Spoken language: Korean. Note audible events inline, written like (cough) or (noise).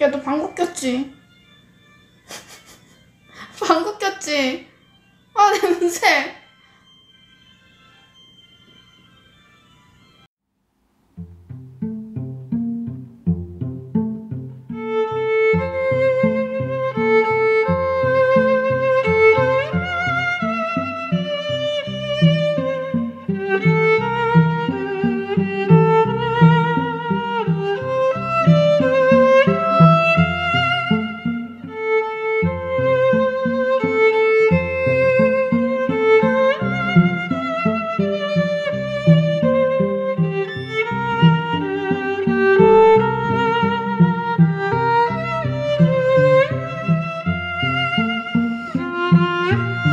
야, 너 방구 꼈지? (laughs) 방구 꼈지? 아, 냄새. Música